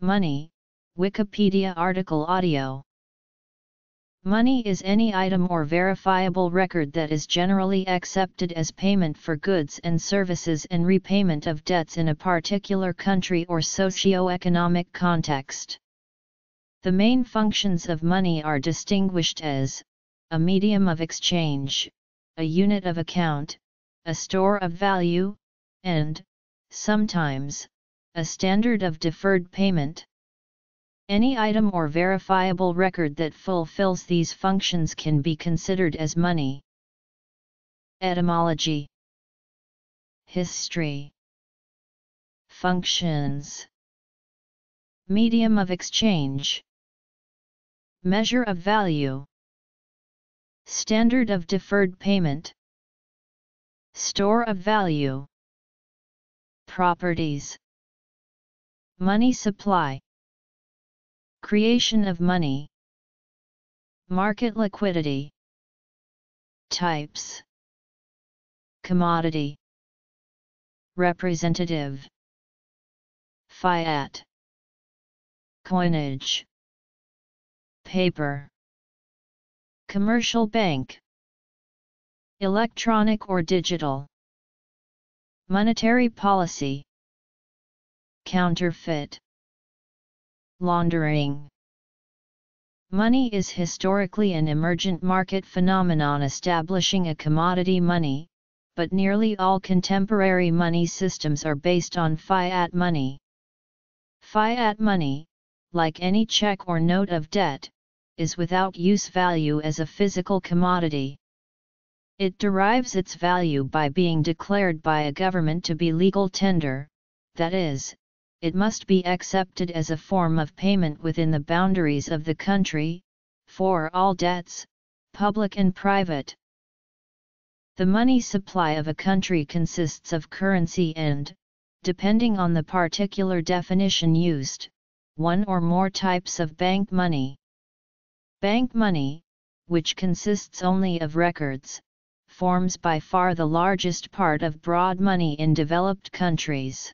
Money, Wikipedia article audio. Money is any item or verifiable record that is generally accepted as payment for goods and services and repayment of debts in a particular country or socio-economic context. The main functions of money are distinguished as a medium of exchange, a unit of account, a store of value, and, sometimes, a standard of deferred payment. Any item or verifiable record that fulfills these functions can be considered as money. Etymology. History. Functions. Medium of exchange. Measure of value. Standard of deferred payment. Store of value. Properties Money supply. Creation of money. Market liquidity. Types. Commodity. Representative. Fiat. Coinage. Paper. Commercial bank. Electronic or digital. Monetary policy Counterfeit Laundering Money is historically an emergent market phenomenon establishing a commodity money, but nearly all contemporary money systems are based on fiat money. Fiat money, like any check or note of debt, is without use value as a physical commodity. It derives its value by being declared by a government to be legal tender, that is, it must be accepted as a form of payment within the boundaries of the country, for all debts, public and private. The money supply of a country consists of currency and, depending on the particular definition used, one or more types of bank money. Bank money, which consists only of records, forms by far the largest part of broad money in developed countries.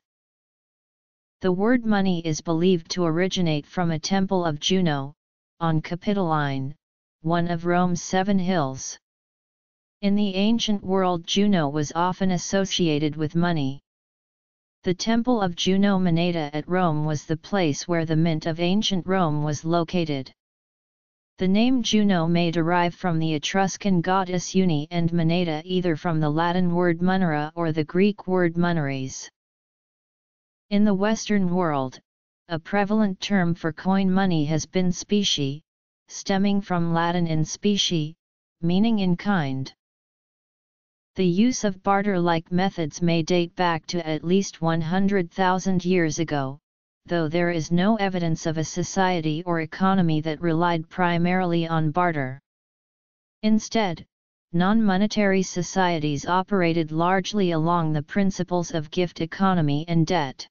The word money is believed to originate from a temple of Juno, on Capitoline, one of Rome's seven hills. In the ancient world Juno was often associated with money. The temple of Juno Moneta at Rome was the place where the mint of ancient Rome was located. The name Juno may derive from the Etruscan goddess Uni and Moneta either from the Latin word monere or the Greek word moneres. In the Western world, a prevalent term for coin money has been specie, stemming from Latin in specie, meaning in kind. The use of barter-like methods may date back to at least 100,000 years ago, though there is no evidence of a society or economy that relied primarily on barter. Instead, non-monetary societies operated largely along the principles of gift economy and debt.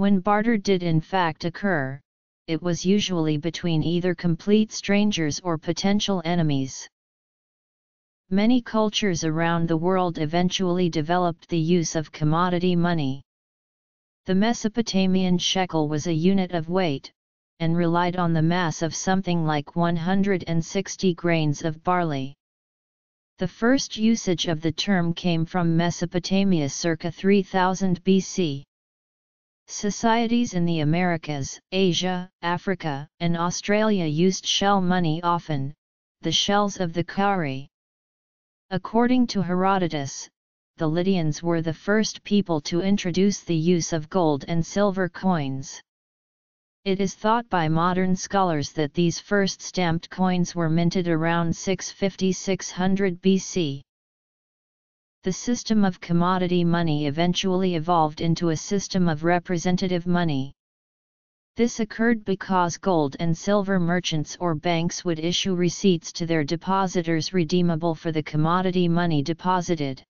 When barter did in fact occur, it was usually between either complete strangers or potential enemies. Many cultures around the world eventually developed the use of commodity money. The Mesopotamian shekel was a unit of weight, and relied on the mass of something like 160 grains of barley. The first usage of the term came from Mesopotamia circa 3000 BC. Societies in the Americas, Asia, Africa, and Australia used shell money often, the shells of the cowrie. According to Herodotus, the Lydians were the first people to introduce the use of gold and silver coins. It is thought by modern scholars that these first stamped coins were minted around 650-600 BC. The system of commodity money eventually evolved into a system of representative money. This occurred because gold and silver merchants or banks would issue receipts to their depositors redeemable for the commodity money deposited.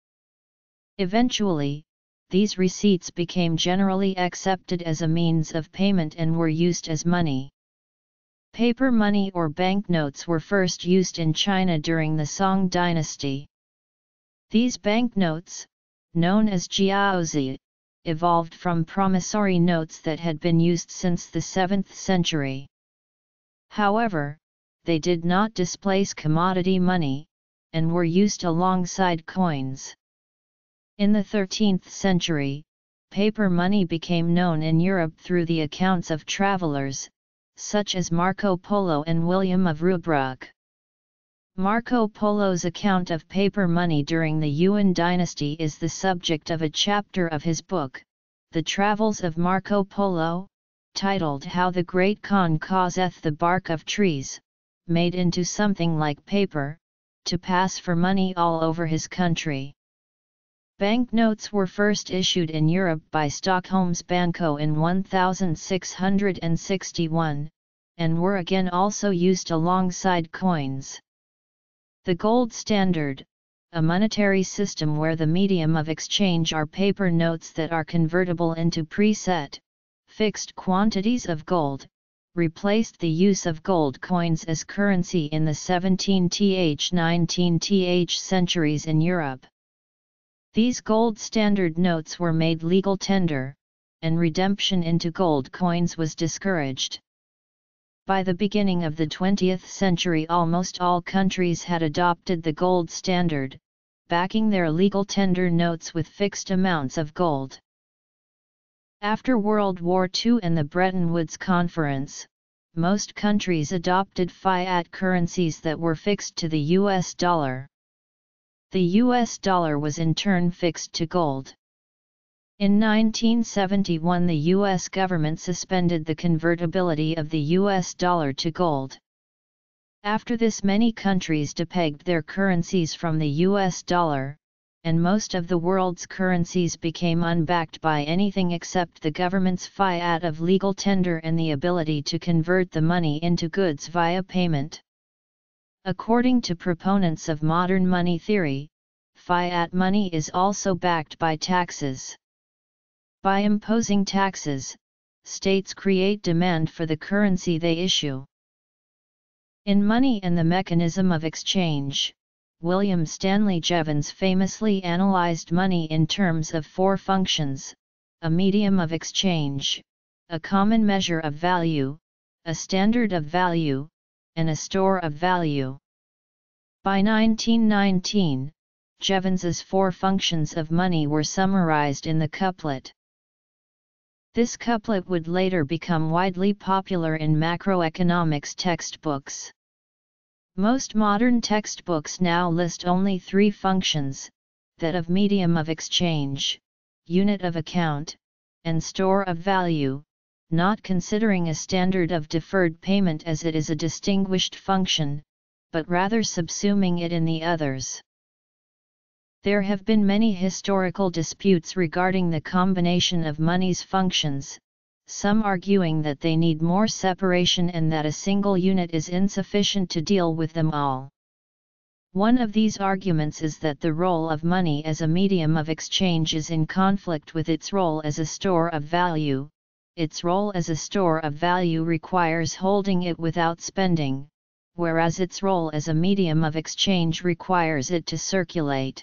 Eventually, these receipts became generally accepted as a means of payment and were used as money. Paper money or banknotes were first used in China during the Song dynasty. These banknotes, known as jiaozi, evolved from promissory notes that had been used since the 7th century. However, they did not displace commodity money, and were used alongside coins. In the 13th century, paper money became known in Europe through the accounts of travelers, such as Marco Polo and William of Rubruck. Marco Polo's account of paper money during the Yuan dynasty is the subject of a chapter of his book, The Travels of Marco Polo, titled How the Great Khan Causeth the Bark of Trees, made into something like paper, to pass for money all over his country. Banknotes were first issued in Europe by Stockholm's Banco in 1661, and were again also used alongside coins. The gold standard, a monetary system where the medium of exchange are paper notes that are convertible into preset, fixed quantities of gold, replaced the use of gold coins as currency in the 17th-19th centuries in Europe. These gold standard notes were made legal tender, and redemption into gold coins was discouraged. By the beginning of the 20th century almost all countries had adopted the gold standard, backing their legal tender notes with fixed amounts of gold. After World War II and the Bretton Woods Conference, most countries adopted fiat currencies that were fixed to the US dollar. The US dollar was in turn fixed to gold. In 1971 the U.S. government suspended the convertibility of the U.S. dollar to gold. After this many countries depegged their currencies from the U.S. dollar, and most of the world's currencies became unbacked by anything except the government's fiat of legal tender and the ability to convert the money into goods via payment. According to proponents of modern money theory, fiat money is also backed by taxes. By imposing taxes, states create demand for the currency they issue. In Money and the Mechanism of Exchange, William Stanley Jevons famously analyzed money in terms of four functions a medium of exchange, a common measure of value, a standard of value, and a store of value. By 1919, Jevons's four functions of money were summarized in the couplet this couplet would later become widely popular in macroeconomics textbooks. Most modern textbooks now list only three functions, that of medium of exchange, unit of account, and store of value, not considering a standard of deferred payment as it is a distinguished function, but rather subsuming it in the others. There have been many historical disputes regarding the combination of money's functions, some arguing that they need more separation and that a single unit is insufficient to deal with them all. One of these arguments is that the role of money as a medium of exchange is in conflict with its role as a store of value, its role as a store of value requires holding it without spending, whereas its role as a medium of exchange requires it to circulate.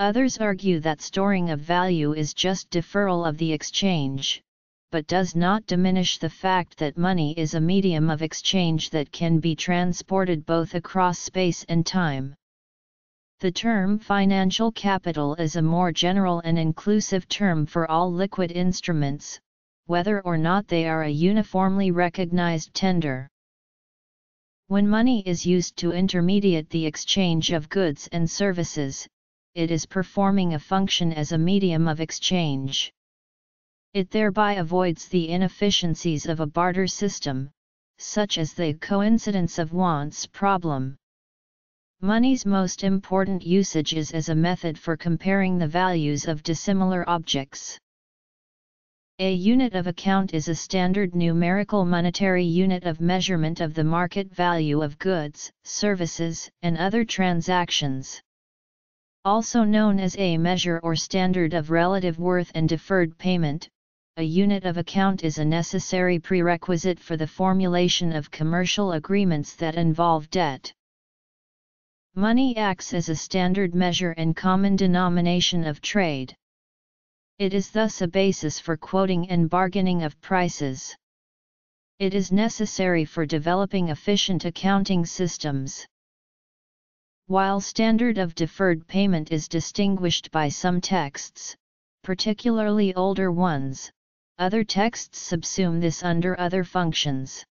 Others argue that storing of value is just deferral of the exchange, but does not diminish the fact that money is a medium of exchange that can be transported both across space and time. The term financial capital is a more general and inclusive term for all liquid instruments, whether or not they are a uniformly recognized tender. When money is used to intermediate the exchange of goods and services, it is performing a function as a medium of exchange. It thereby avoids the inefficiencies of a barter system, such as the coincidence of wants problem. Money's most important usage is as a method for comparing the values of dissimilar objects. A unit of account is a standard numerical monetary unit of measurement of the market value of goods, services, and other transactions. Also known as a measure or standard of relative worth and deferred payment, a unit of account is a necessary prerequisite for the formulation of commercial agreements that involve debt. Money acts as a standard measure and common denomination of trade. It is thus a basis for quoting and bargaining of prices. It is necessary for developing efficient accounting systems. While standard of deferred payment is distinguished by some texts, particularly older ones, other texts subsume this under other functions.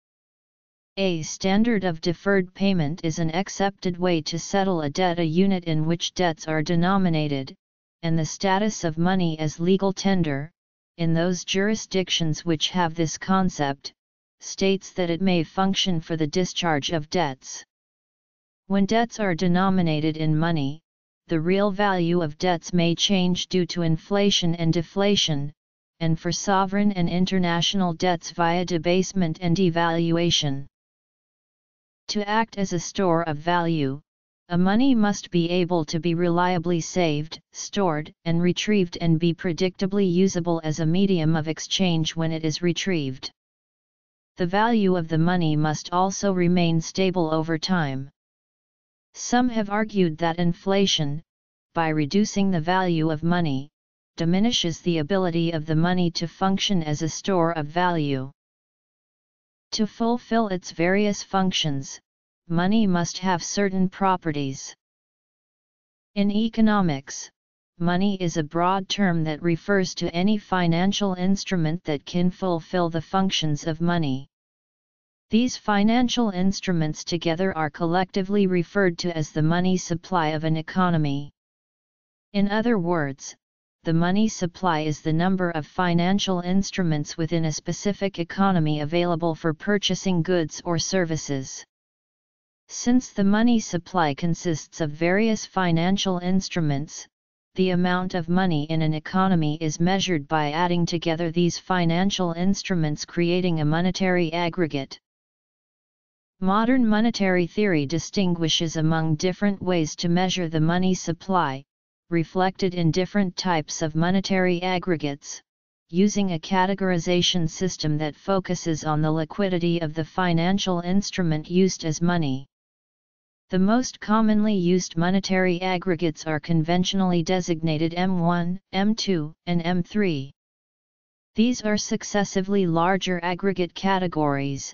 A standard of deferred payment is an accepted way to settle a debt a unit in which debts are denominated, and the status of money as legal tender, in those jurisdictions which have this concept, states that it may function for the discharge of debts. When debts are denominated in money, the real value of debts may change due to inflation and deflation, and for sovereign and international debts via debasement and devaluation. To act as a store of value, a money must be able to be reliably saved, stored, and retrieved and be predictably usable as a medium of exchange when it is retrieved. The value of the money must also remain stable over time. Some have argued that inflation, by reducing the value of money, diminishes the ability of the money to function as a store of value. To fulfill its various functions, money must have certain properties. In economics, money is a broad term that refers to any financial instrument that can fulfill the functions of money. These financial instruments together are collectively referred to as the money supply of an economy. In other words, the money supply is the number of financial instruments within a specific economy available for purchasing goods or services. Since the money supply consists of various financial instruments, the amount of money in an economy is measured by adding together these financial instruments creating a monetary aggregate. Modern monetary theory distinguishes among different ways to measure the money supply, reflected in different types of monetary aggregates, using a categorization system that focuses on the liquidity of the financial instrument used as money. The most commonly used monetary aggregates are conventionally designated M1, M2, and M3. These are successively larger aggregate categories,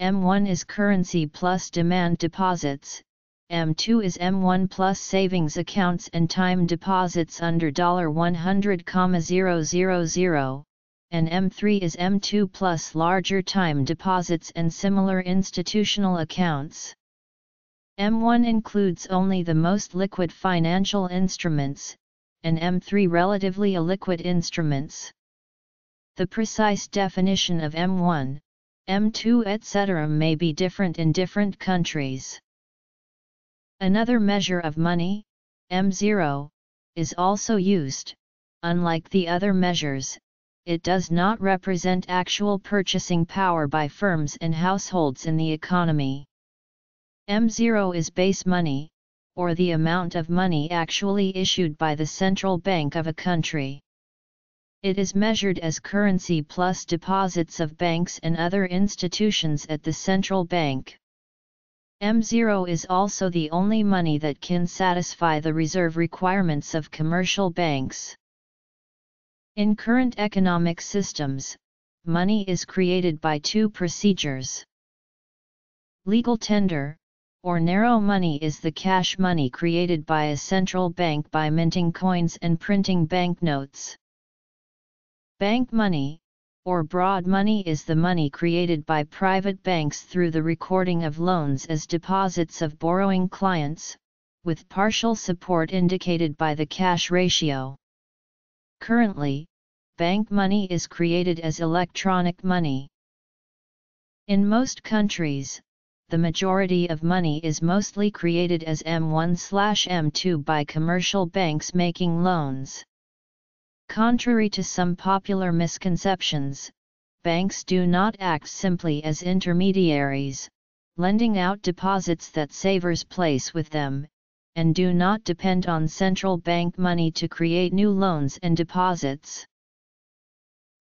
M1 is currency plus demand deposits, M2 is M1 plus savings accounts and time deposits under $100,000, and M3 is M2 plus larger time deposits and similar institutional accounts. M1 includes only the most liquid financial instruments, and M3 relatively illiquid instruments. The precise definition of M1, M2 etc. may be different in different countries. Another measure of money, M0, is also used, unlike the other measures, it does not represent actual purchasing power by firms and households in the economy. M0 is base money, or the amount of money actually issued by the central bank of a country. It is measured as currency plus deposits of banks and other institutions at the central bank. M0 is also the only money that can satisfy the reserve requirements of commercial banks. In current economic systems, money is created by two procedures. Legal tender, or narrow money is the cash money created by a central bank by minting coins and printing banknotes. Bank money, or broad money is the money created by private banks through the recording of loans as deposits of borrowing clients, with partial support indicated by the cash ratio. Currently, bank money is created as electronic money. In most countries, the majority of money is mostly created as M1/M2 by commercial banks making loans. Contrary to some popular misconceptions, banks do not act simply as intermediaries, lending out deposits that savers place with them, and do not depend on central bank money to create new loans and deposits.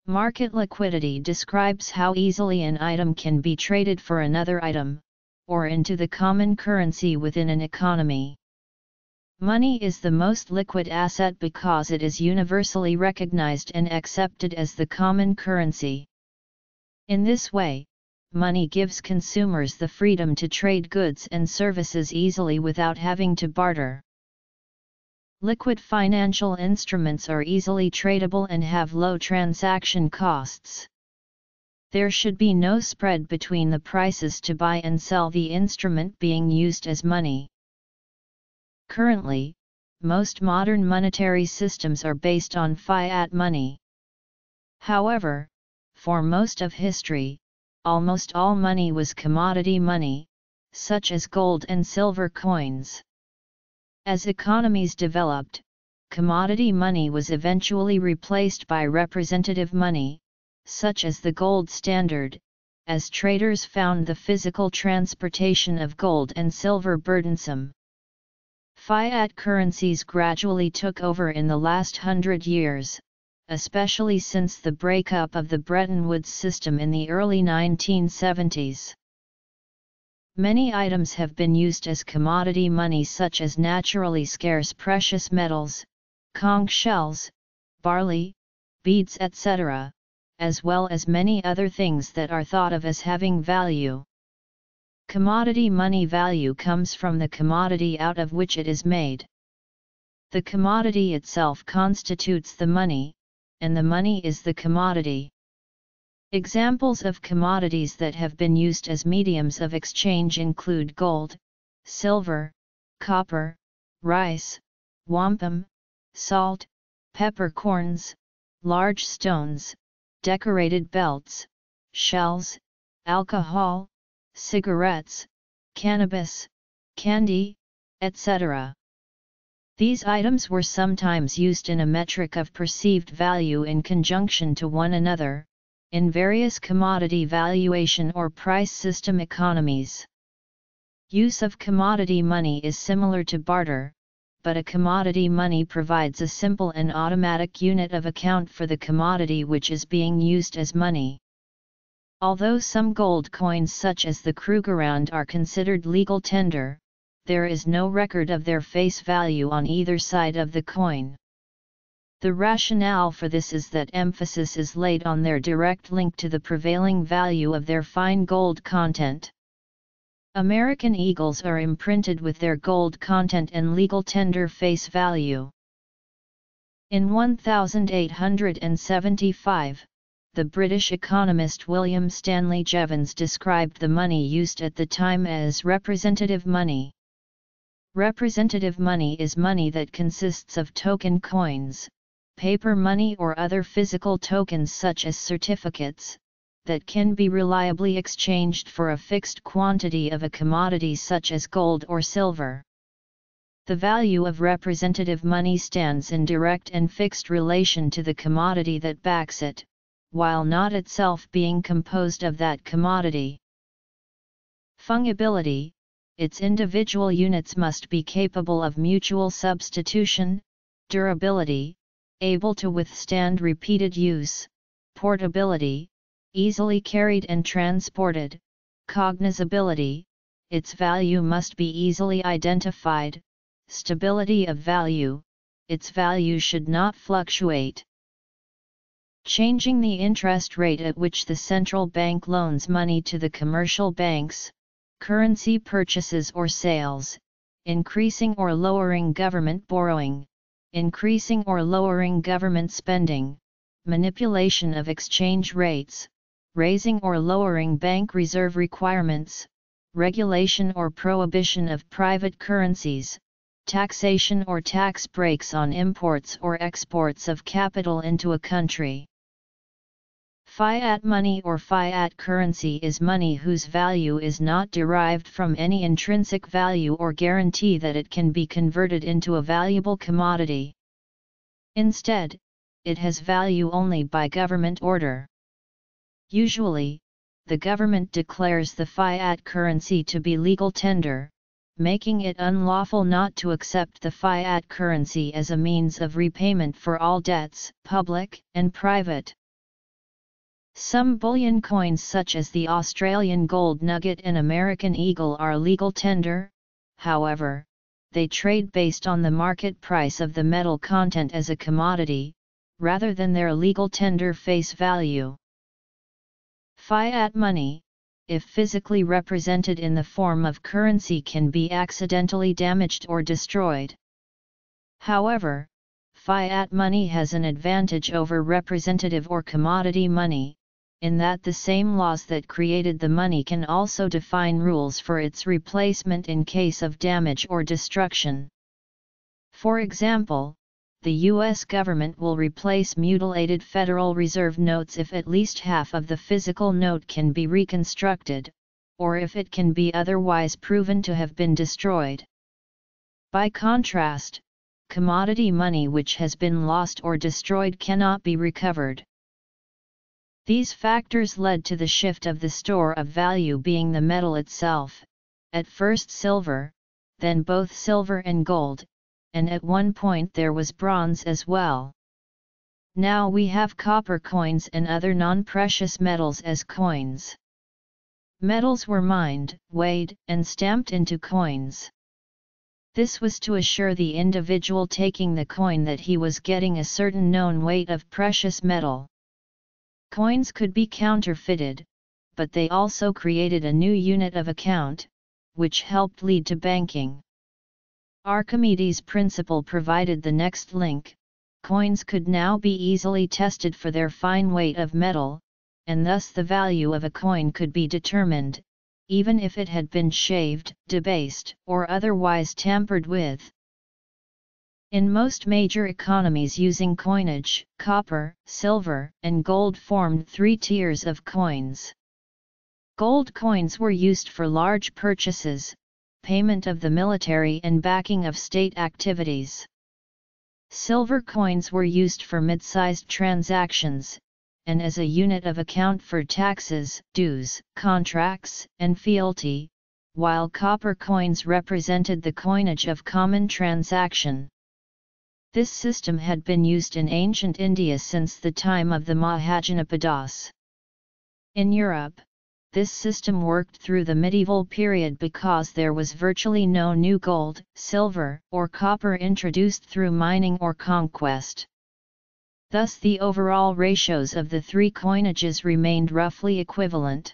Market liquidity describes how easily an item can be traded for another item, or into the common currency within an economy. Money is the most liquid asset because it is universally recognized and accepted as the common currency. In this way, money gives consumers the freedom to trade goods and services easily without having to barter. Liquid financial instruments are easily tradable and have low transaction costs. There should be no spread between the prices to buy and sell the instrument being used as money. Currently, most modern monetary systems are based on fiat money. However, for most of history, almost all money was commodity money, such as gold and silver coins. As economies developed, commodity money was eventually replaced by representative money, such as the gold standard, as traders found the physical transportation of gold and silver burdensome. Fiat currencies gradually took over in the last hundred years, especially since the breakup of the Bretton Woods system in the early 1970s. Many items have been used as commodity money such as naturally scarce precious metals, conch shells, barley, beads etc as well as many other things that are thought of as having value. Commodity money value comes from the commodity out of which it is made. The commodity itself constitutes the money, and the money is the commodity. Examples of commodities that have been used as mediums of exchange include gold, silver, copper, rice, wampum, salt, peppercorns, large stones, decorated belts, shells, alcohol, cigarettes, cannabis, candy, etc. These items were sometimes used in a metric of perceived value in conjunction to one another, in various commodity valuation or price system economies. Use of commodity money is similar to barter, but a commodity money provides a simple and automatic unit of account for the commodity which is being used as money. Although some gold coins such as the Krugerrand are considered legal tender, there is no record of their face value on either side of the coin. The rationale for this is that emphasis is laid on their direct link to the prevailing value of their fine gold content. American Eagles are imprinted with their gold content and legal tender face value. In 1875, the British economist William Stanley Jevons described the money used at the time as representative money. Representative money is money that consists of token coins, paper money or other physical tokens such as certificates, that can be reliably exchanged for a fixed quantity of a commodity such as gold or silver. The value of representative money stands in direct and fixed relation to the commodity that backs it, while not itself being composed of that commodity. Fungibility, its individual units must be capable of mutual substitution, durability, able to withstand repeated use, portability, easily carried and transported, cognizability, its value must be easily identified, stability of value, its value should not fluctuate. Changing the interest rate at which the central bank loans money to the commercial banks, currency purchases or sales, increasing or lowering government borrowing, increasing or lowering government spending, manipulation of exchange rates, raising or lowering bank reserve requirements, regulation or prohibition of private currencies, taxation or tax breaks on imports or exports of capital into a country. Fiat money or fiat currency is money whose value is not derived from any intrinsic value or guarantee that it can be converted into a valuable commodity. Instead, it has value only by government order. Usually, the government declares the fiat currency to be legal tender, making it unlawful not to accept the fiat currency as a means of repayment for all debts, public and private. Some bullion coins such as the Australian gold nugget and American eagle are legal tender, however, they trade based on the market price of the metal content as a commodity, rather than their legal tender face value. Fiat money, if physically represented in the form of currency can be accidentally damaged or destroyed. However, fiat money has an advantage over representative or commodity money, in that the same laws that created the money can also define rules for its replacement in case of damage or destruction. For example, the U.S. government will replace mutilated Federal Reserve notes if at least half of the physical note can be reconstructed, or if it can be otherwise proven to have been destroyed. By contrast, commodity money which has been lost or destroyed cannot be recovered. These factors led to the shift of the store of value being the metal itself, at first silver, then both silver and gold, and at one point there was bronze as well. Now we have copper coins and other non-precious metals as coins. Metals were mined, weighed, and stamped into coins. This was to assure the individual taking the coin that he was getting a certain known weight of precious metal. Coins could be counterfeited, but they also created a new unit of account, which helped lead to banking. Archimedes' principle provided the next link, coins could now be easily tested for their fine weight of metal, and thus the value of a coin could be determined, even if it had been shaved, debased, or otherwise tampered with. In most major economies using coinage, copper, silver, and gold formed three tiers of coins. Gold coins were used for large purchases, payment of the military and backing of state activities. Silver coins were used for mid-sized transactions, and as a unit of account for taxes, dues, contracts, and fealty, while copper coins represented the coinage of common transaction. This system had been used in ancient India since the time of the Mahajanapadas. In Europe, this system worked through the medieval period because there was virtually no new gold, silver, or copper introduced through mining or conquest. Thus the overall ratios of the three coinages remained roughly equivalent.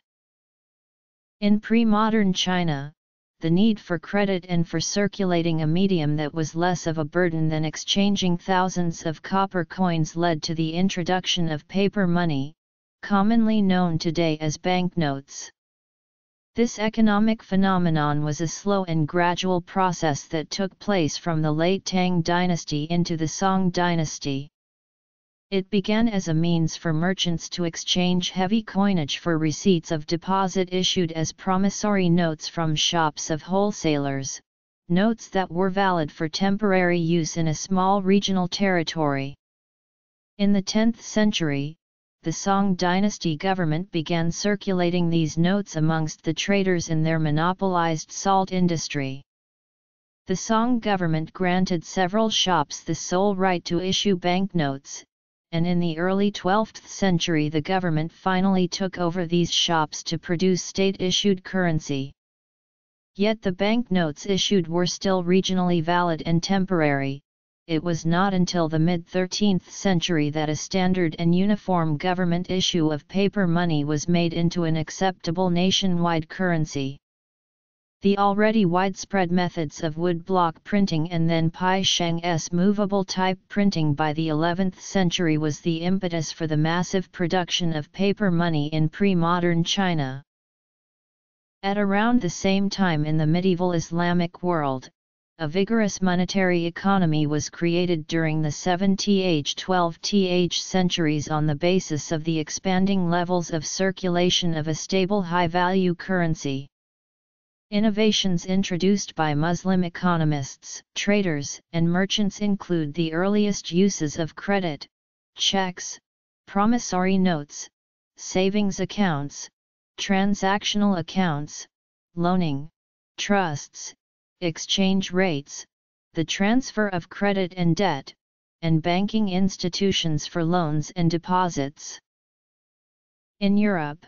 In pre-modern China, the need for credit and for circulating a medium that was less of a burden than exchanging thousands of copper coins led to the introduction of paper money, commonly known today as banknotes. This economic phenomenon was a slow and gradual process that took place from the late Tang dynasty into the Song dynasty. It began as a means for merchants to exchange heavy coinage for receipts of deposit issued as promissory notes from shops of wholesalers, notes that were valid for temporary use in a small regional territory. In the 10th century, the Song dynasty government began circulating these notes amongst the traders in their monopolized salt industry. The Song government granted several shops the sole right to issue banknotes, and in the early 12th century the government finally took over these shops to produce state-issued currency. Yet the banknotes issued were still regionally valid and temporary, it was not until the mid-13th century that a standard and uniform government issue of paper money was made into an acceptable nationwide currency. The already widespread methods of woodblock printing and then Bi Sheng's movable type printing by the 11th century was the impetus for the massive production of paper money in pre-modern China. At around the same time in the medieval Islamic world, a vigorous monetary economy was created during the 7th-12th centuries on the basis of the expanding levels of circulation of a stable high-value currency. Innovations introduced by Muslim economists, traders, and merchants include the earliest uses of credit, checks, promissory notes, savings accounts, transactional accounts, loaning, trusts, exchange rates, the transfer of credit and debt, and banking institutions for loans and deposits. In Europe,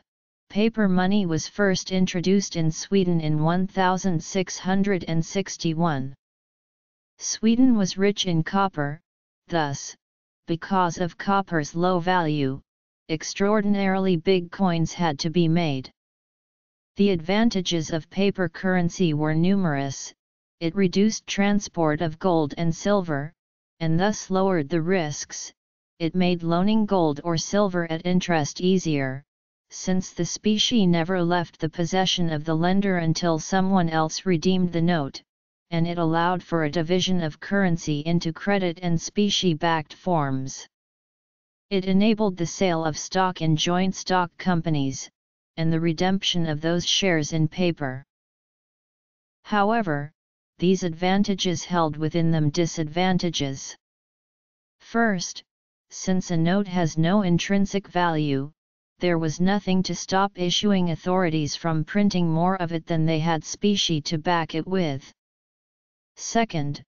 Paper money was first introduced in Sweden in 1661. Sweden was rich in copper, thus, because of copper's low value, extraordinarily big coins had to be made. The advantages of paper currency were numerous, it reduced transport of gold and silver, and thus lowered the risks, it made loaning gold or silver at interest easier, since the specie never left the possession of the lender until someone else redeemed the note, and it allowed for a division of currency into credit and specie-backed forms. It enabled the sale of stock in joint stock companies, and the redemption of those shares in paper. However, these advantages held within them disadvantages. First, since a note has no intrinsic value, there was nothing to stop issuing authorities from printing more of it than they had specie to back it with. Second,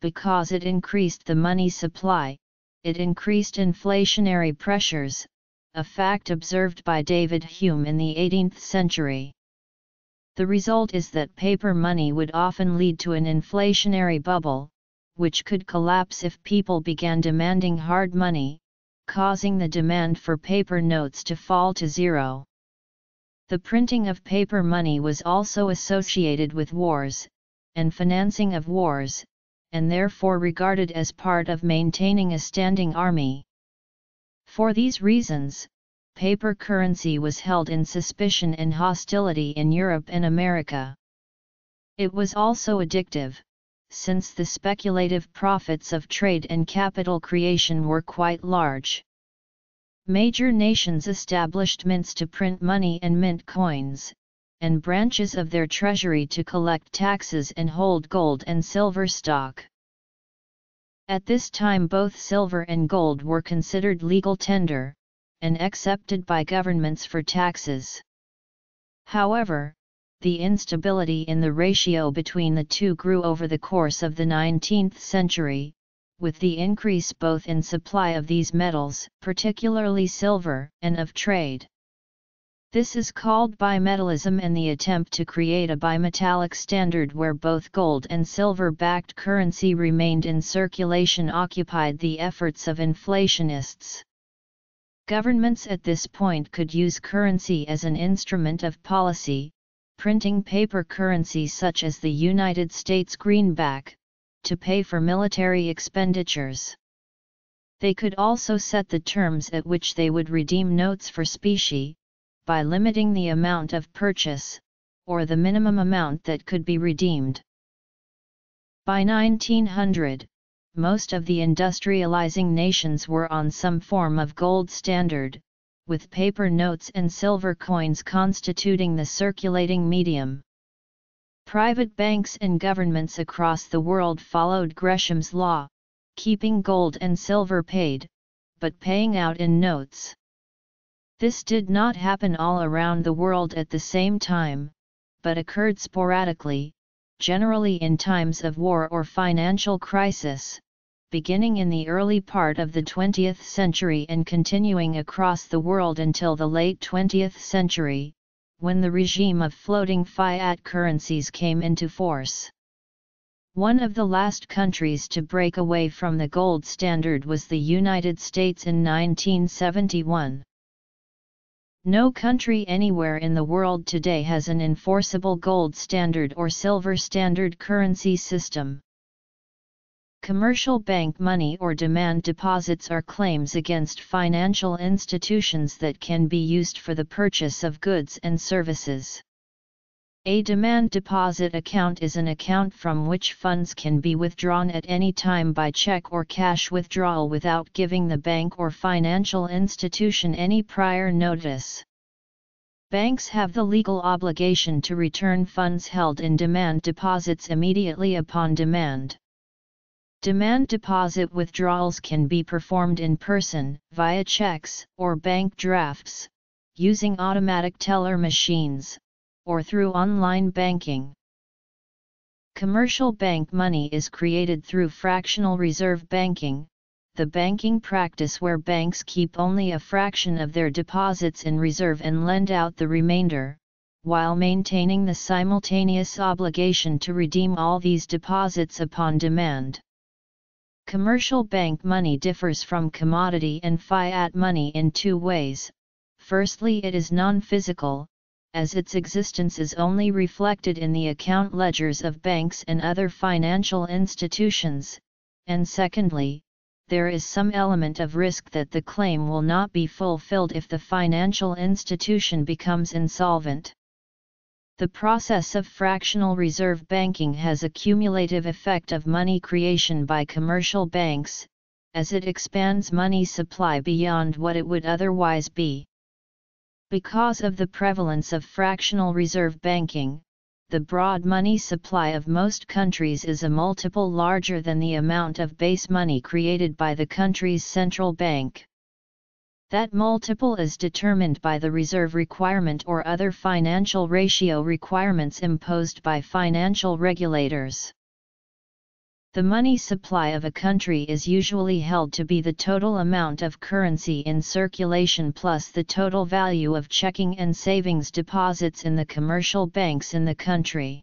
because it increased the money supply, it increased inflationary pressures, a fact observed by David Hume in the 18th century. The result is that paper money would often lead to an inflationary bubble, which could collapse if people began demanding hard money, causing the demand for paper notes to fall to zero. The printing of paper money was also associated with wars, and financing of wars, and therefore regarded as part of maintaining a standing army. For these reasons, paper currency was held in suspicion and hostility in Europe and America. It was also addictive, since the speculative profits of trade and capital creation were quite large. Major nations established mints to print money and mint coins, and branches of their treasury to collect taxes and hold gold and silver stock. At this time both silver and gold were considered legal tender, and accepted by governments for taxes. However, the instability in the ratio between the two grew over the course of the 19th century, with the increase both in supply of these metals, particularly silver, and of trade. This is called bimetallism and the attempt to create a bimetallic standard where both gold and silver-backed currency remained in circulation occupied the efforts of inflationists. Governments at this point could use currency as an instrument of policy, printing paper currency such as the United States greenback, to pay for military expenditures. They could also set the terms at which they would redeem notes for specie, by limiting the amount of purchase, or the minimum amount that could be redeemed. By 1900, most of the industrializing nations were on some form of gold standard, with paper notes and silver coins constituting the circulating medium. Private banks and governments across the world followed Gresham's law, keeping gold and silver paid, but paying out in notes. This did not happen all around the world at the same time, but occurred sporadically, generally in times of war or financial crisis, beginning in the early part of the 20th century and continuing across the world until the late 20th century, when the regime of floating fiat currencies came into force. One of the last countries to break away from the gold standard was the United States in 1971. No country anywhere in the world today has an enforceable gold standard or silver standard currency system. Commercial bank money or demand deposits are claims against financial institutions that can be used for the purchase of goods and services. A demand deposit account is an account from which funds can be withdrawn at any time by check or cash withdrawal without giving the bank or financial institution any prior notice. Banks have the legal obligation to return funds held in demand deposits immediately upon demand. Demand deposit withdrawals can be performed in person, via checks, or bank drafts, using automatic teller machines, or through online banking. Commercial bank money is created through fractional reserve banking, the banking practice where banks keep only a fraction of their deposits in reserve and lend out the remainder, while maintaining the simultaneous obligation to redeem all these deposits upon demand. Commercial bank money differs from commodity and fiat money in two ways. Firstly, it is non-physical, as its existence is only reflected in the account ledgers of banks and other financial institutions, and secondly, there is some element of risk that the claim will not be fulfilled if the financial institution becomes insolvent. The process of fractional reserve banking has a cumulative effect of money creation by commercial banks, as it expands money supply beyond what it would otherwise be. Because of the prevalence of fractional reserve banking, the broad money supply of most countries is a multiple larger than the amount of base money created by the country's central bank. That multiple is determined by the reserve requirement or other financial ratio requirements imposed by financial regulators. The money supply of a country is usually held to be the total amount of currency in circulation plus the total value of checking and savings deposits in the commercial banks in the country.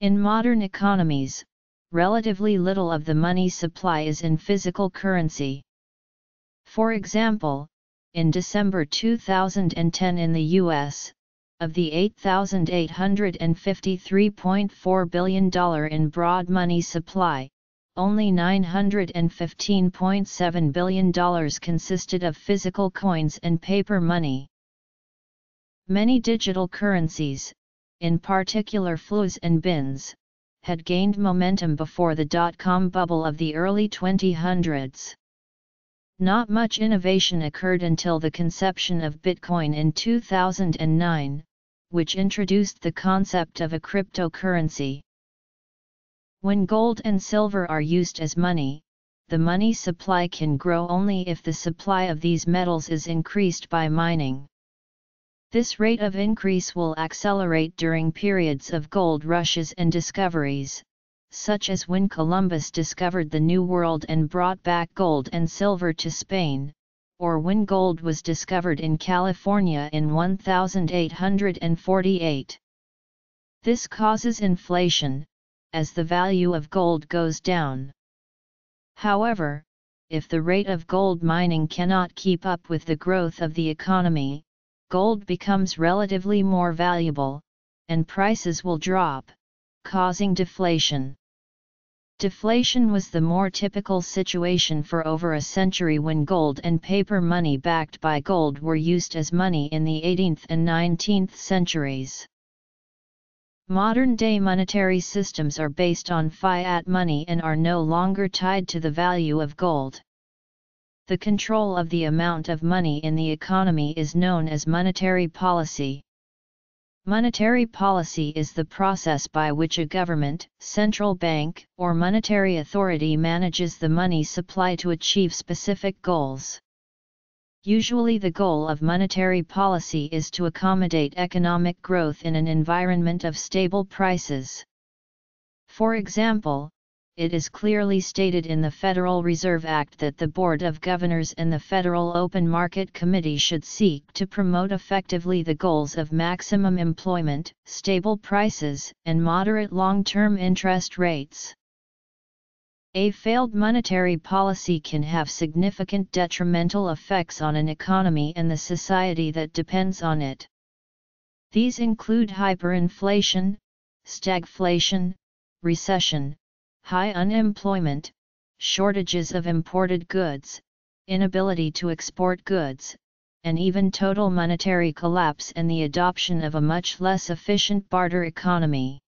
In modern economies, relatively little of the money supply is in physical currency. For example, in December 2010 in the U.S., of the $8,853.4 billion in broad money supply, only $915.7 billion consisted of physical coins and paper money. Many digital currencies, in particular Flooz and Beenz, had gained momentum before the dot-com bubble of the early 2000s. Not much innovation occurred until the conception of Bitcoin in 2009, which introduced the concept of a cryptocurrency. When gold and silver are used as money, the money supply can grow only if the supply of these metals is increased by mining. This rate of increase will accelerate during periods of gold rushes and discoveries, such as when Columbus discovered the New World and brought back gold and silver to Spain, or when gold was discovered in California in 1848. This causes inflation, as the value of gold goes down. However, if the rate of gold mining cannot keep up with the growth of the economy, gold becomes relatively more valuable, and prices will drop causing deflation. Deflation was the more typical situation for over a century when gold and paper money backed by gold were used as money in the 18th and 19th centuries. Modern-day monetary systems are based on fiat money and are no longer tied to the value of gold. The control of the amount of money in the economy is known as monetary policy. Monetary policy is the process by which a government, central bank, or monetary authority manages the money supply to achieve specific goals. Usually the goal of monetary policy is to accommodate economic growth in an environment of stable prices. For example, it is clearly stated in the Federal Reserve Act that the Board of Governors and the Federal Open Market Committee should seek to promote effectively the goals of maximum employment, stable prices, and moderate long-term interest rates. A failed monetary policy can have significant detrimental effects on an economy and the society that depends on it. These include hyperinflation, stagflation, recession, high unemployment, shortages of imported goods, inability to export goods, and even total monetary collapse and the adoption of a much less efficient barter economy.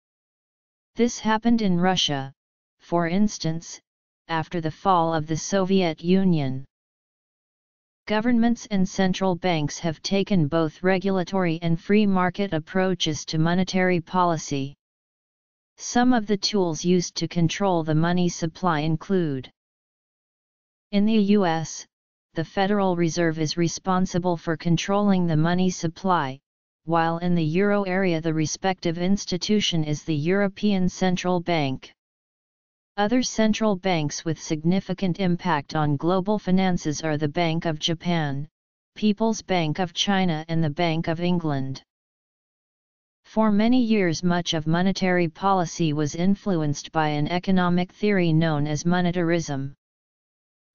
This happened in Russia, for instance, after the fall of the Soviet Union. Governments and central banks have taken both regulatory and free market approaches to monetary policy. Some of the tools used to control the money supply include In the U.S., the Federal Reserve is responsible for controlling the money supply, while in the euro area the respective institution is the European Central Bank. Other central banks with significant impact on global finances are the Bank of Japan, People's Bank of China and the Bank of England. For many years much of monetary policy was influenced by an economic theory known as monetarism.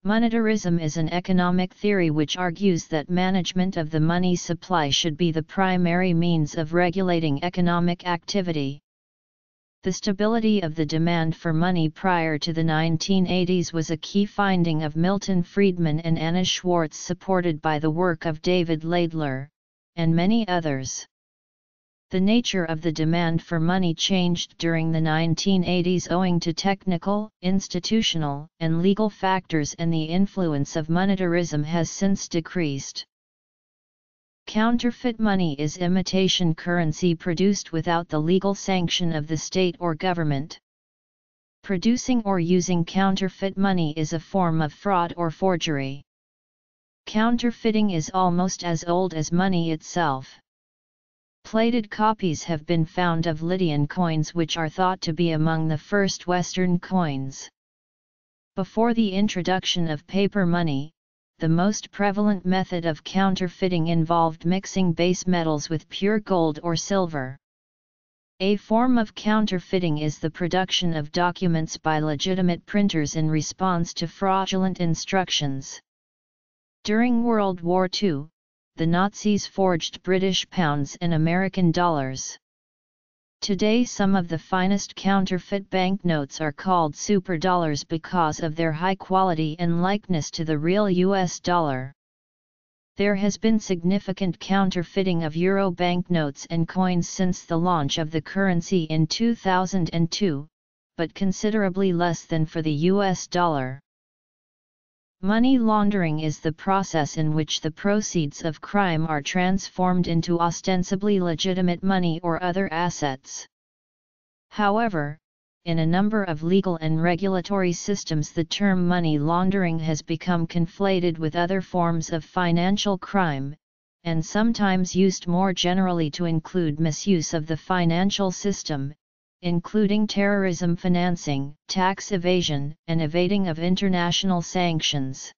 Monetarism is an economic theory which argues that management of the money supply should be the primary means of regulating economic activity. The stability of the demand for money prior to the 1980s was a key finding of Milton Friedman and Anna Schwartz supported by the work of David Laidler, and many others. The nature of the demand for money changed during the 1980s owing to technical, institutional, and legal factors and the influence of monetarism has since decreased. Counterfeit money is imitation currency produced without the legal sanction of the state or government. Producing or using counterfeit money is a form of fraud or forgery. Counterfeiting is almost as old as money itself. Plated copies have been found of Lydian coins which are thought to be among the first Western coins. Before the introduction of paper money, the most prevalent method of counterfeiting involved mixing base metals with pure gold or silver. A form of counterfeiting is the production of documents by legitimate printers in response to fraudulent instructions. During World War II, the Nazis forged British pounds and American dollars. Today some of the finest counterfeit banknotes are called superdollars because of their high quality and likeness to the real US dollar. There has been significant counterfeiting of euro banknotes and coins since the launch of the currency in 2002, but considerably less than for the US dollar. Money laundering is the process in which the proceeds of crime are transformed into ostensibly legitimate money or other assets. However, in a number of legal and regulatory systems the term money laundering has become conflated with other forms of financial crime, and sometimes used more generally to include misuse of the financial system, including terrorism financing, tax evasion, and evading of international sanctions.